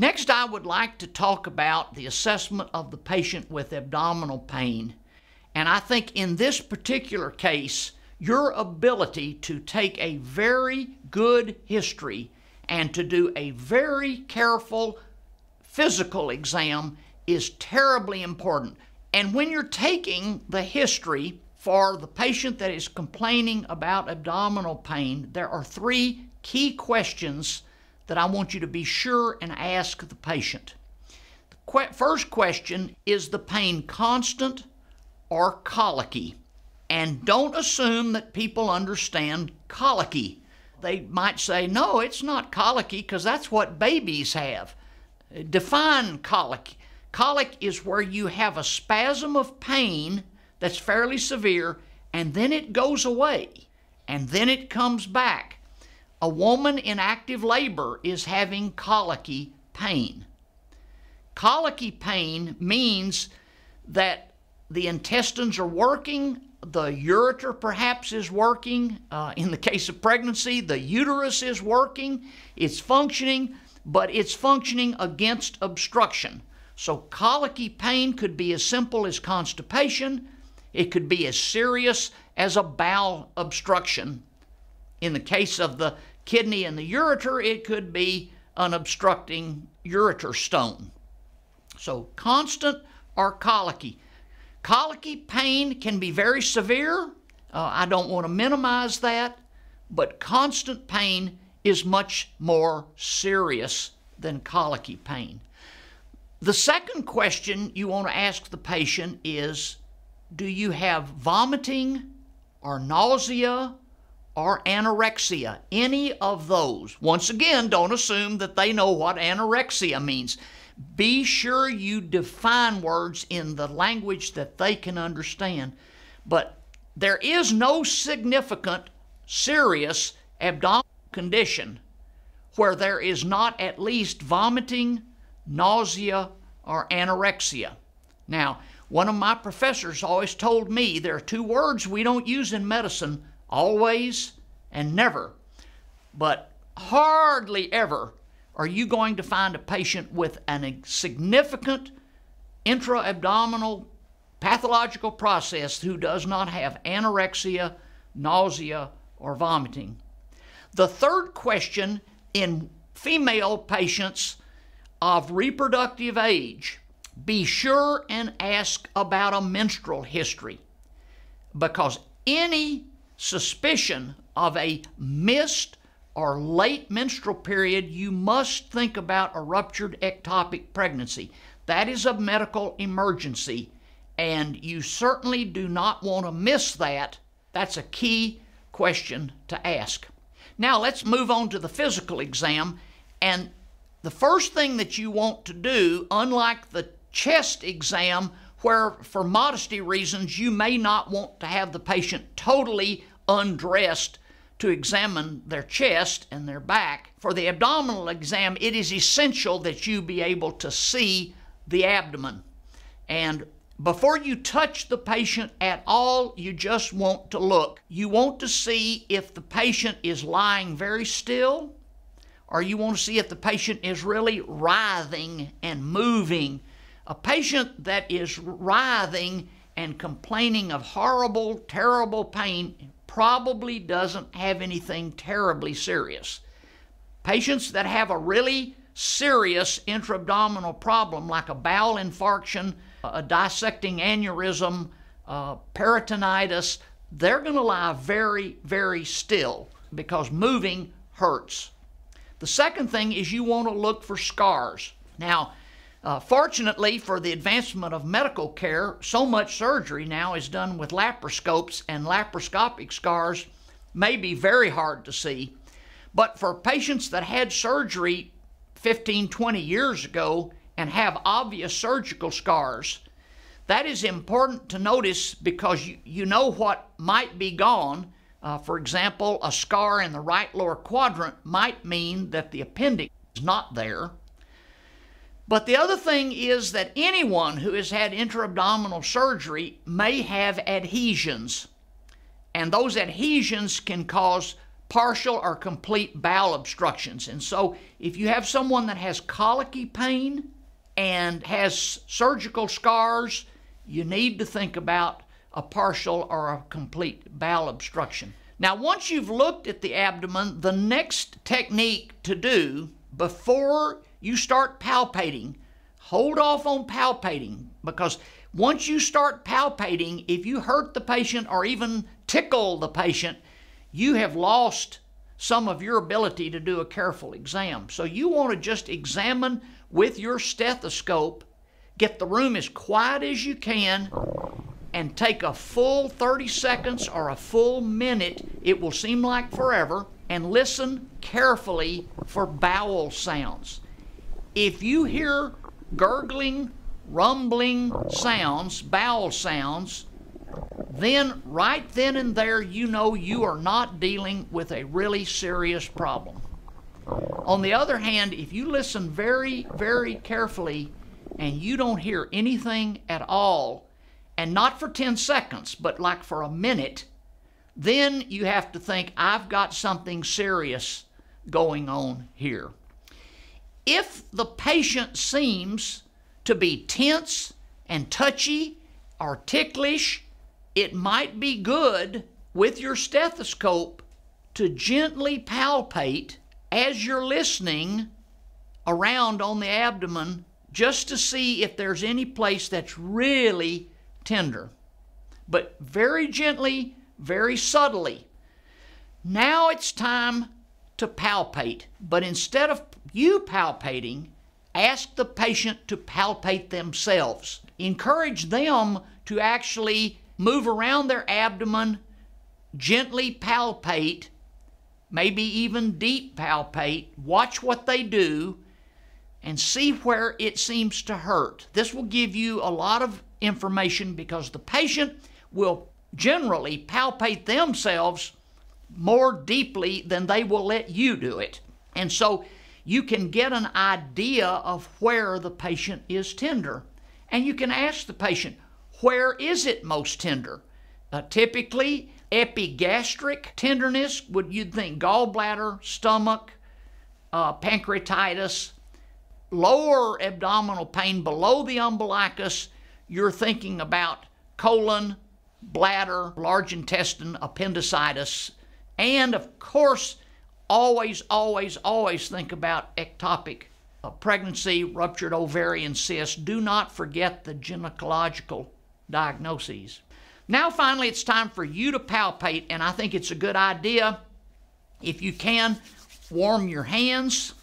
Next, I would like to talk about the assessment of the patient with abdominal pain. And I think in this particular case, your ability to take a very good history and to do a very careful physical exam is terribly important. And when you're taking the history for the patient that is complaining about abdominal pain, there are three key questions that I want you to be sure and ask the patient. The que- first question is the pain constant or colicky? And don't assume that people understand colicky. They might say, no, it's not colicky because that's what babies have. Define colic. Colic is where you have a spasm of pain that's fairly severe and then it goes away and then it comes back. A woman in active labor is having colicky pain. Colicky pain means that the intestines are working, the ureter perhaps is working. Uh, in the case of pregnancy, the uterus is working, it's functioning, but it's functioning against obstruction. So, colicky pain could be as simple as constipation, it could be as serious as a bowel obstruction. In the case of the kidney and the ureter, it could be an obstructing ureter stone. So, constant or colicky. Colicky pain can be very severe. Uh, I don't want to minimize that, but constant pain is much more serious than colicky pain. The second question you want to ask the patient is Do you have vomiting or nausea or anorexia? Any of those. Once again, don't assume that they know what anorexia means. Be sure you define words in the language that they can understand. But there is no significant, serious abdominal condition where there is not at least vomiting, nausea, or anorexia. Now, one of my professors always told me there are two words we don't use in medicine always and never, but hardly ever are you going to find a patient with a significant intra abdominal pathological process who does not have anorexia, nausea, or vomiting. The third question in female patients of reproductive age be sure and ask about a menstrual history because any suspicion of a missed or late menstrual period, you must think about a ruptured ectopic pregnancy. That is a medical emergency, and you certainly do not want to miss that. That's a key question to ask. Now, let's move on to the physical exam. And the first thing that you want to do, unlike the chest exam, where for modesty reasons you may not want to have the patient totally undressed to examine their chest and their back. For the abdominal exam, it is essential that you be able to see the abdomen. And before you touch the patient at all, you just want to look. You want to see if the patient is lying very still, or you want to see if the patient is really writhing and moving. A patient that is writhing and complaining of horrible, terrible pain probably doesn't have anything terribly serious. Patients that have a really serious intra-abdominal problem, like a bowel infarction, a dissecting aneurysm, uh, peritonitis, they're going to lie very, very still because moving hurts. The second thing is you want to look for scars. Now, uh, fortunately for the advancement of medical care, so much surgery now is done with laparoscopes, and laparoscopic scars may be very hard to see. But for patients that had surgery 15, 20 years ago and have obvious surgical scars, that is important to notice because you, you know what might be gone. Uh, for example, a scar in the right lower quadrant might mean that the appendix is not there. But the other thing is that anyone who has had intra-abdominal surgery may have adhesions. And those adhesions can cause partial or complete bowel obstructions. And so, if you have someone that has colicky pain and has surgical scars, you need to think about a partial or a complete bowel obstruction. Now, once you've looked at the abdomen, the next technique to do before you start palpating, hold off on palpating because once you start palpating, if you hurt the patient or even tickle the patient, you have lost some of your ability to do a careful exam. So you want to just examine with your stethoscope, get the room as quiet as you can, and take a full 30 seconds or a full minute, it will seem like forever, and listen carefully for bowel sounds. If you hear gurgling, rumbling sounds, bowel sounds, then right then and there you know you are not dealing with a really serious problem. On the other hand, if you listen very, very carefully and you don't hear anything at all, and not for 10 seconds, but like for a minute, then you have to think, I've got something serious going on here. If the patient seems to be tense and touchy or ticklish, it might be good with your stethoscope to gently palpate as you're listening around on the abdomen just to see if there's any place that's really tender. But very gently, very subtly. Now it's time to palpate, but instead of you palpating, ask the patient to palpate themselves. Encourage them to actually move around their abdomen, gently palpate, maybe even deep palpate, watch what they do, and see where it seems to hurt. This will give you a lot of information because the patient will generally palpate themselves more deeply than they will let you do it. And so you can get an idea of where the patient is tender. And you can ask the patient, where is it most tender? Uh, typically, epigastric tenderness would you'd think gallbladder, stomach, uh, pancreatitis, lower abdominal pain below the umbilicus, you're thinking about colon, bladder, large intestine, appendicitis, and of course, always, always, always think about ectopic uh, pregnancy, ruptured ovarian cyst. Do not forget the gynecological diagnoses. Now, finally, it's time for you to palpate, and I think it's a good idea if you can warm your hands,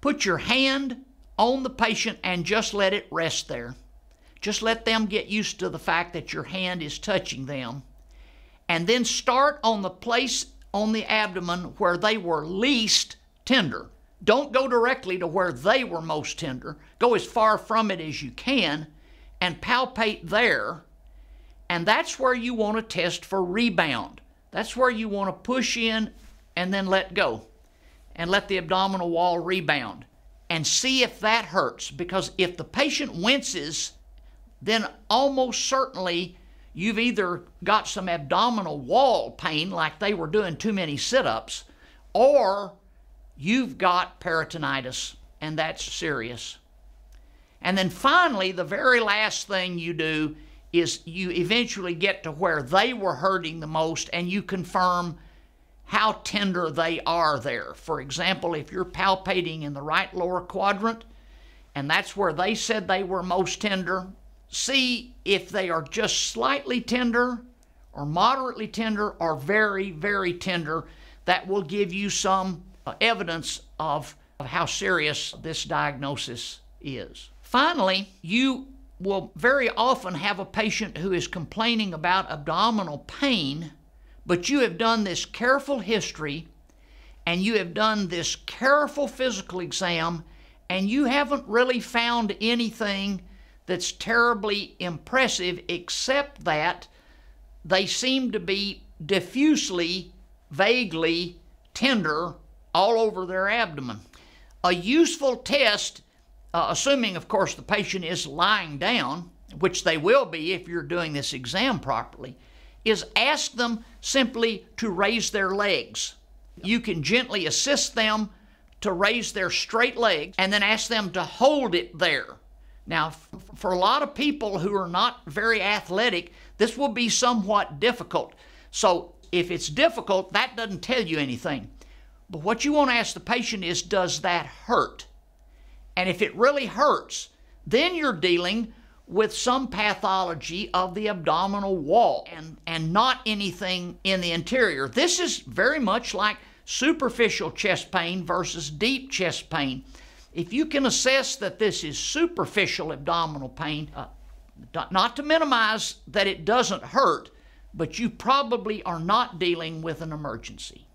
put your hand on the patient, and just let it rest there. Just let them get used to the fact that your hand is touching them. And then start on the place on the abdomen where they were least tender. Don't go directly to where they were most tender. Go as far from it as you can and palpate there. And that's where you want to test for rebound. That's where you want to push in and then let go and let the abdominal wall rebound and see if that hurts. Because if the patient winces, then almost certainly you've either got some abdominal wall pain, like they were doing too many sit ups, or you've got peritonitis, and that's serious. And then finally, the very last thing you do is you eventually get to where they were hurting the most and you confirm how tender they are there. For example, if you're palpating in the right lower quadrant and that's where they said they were most tender, see if they are just slightly tender or moderately tender or very, very tender. That will give you some uh, evidence of, of how serious this diagnosis is. Finally, you will very often have a patient who is complaining about abdominal pain, but you have done this careful history and you have done this careful physical exam and you haven't really found anything that's terribly impressive except that they seem to be diffusely, vaguely tender all over their abdomen. A useful test uh, assuming, of course, the patient is lying down, which they will be if you're doing this exam properly, is ask them simply to raise their legs. You can gently assist them to raise their straight legs and then ask them to hold it there. Now, for a lot of people who are not very athletic, this will be somewhat difficult. So, if it's difficult, that doesn't tell you anything. But what you want to ask the patient is, does that hurt? And if it really hurts, then you're dealing with some pathology of the abdominal wall and, and not anything in the interior. This is very much like superficial chest pain versus deep chest pain. If you can assess that this is superficial abdominal pain, uh, not to minimize that it doesn't hurt, but you probably are not dealing with an emergency.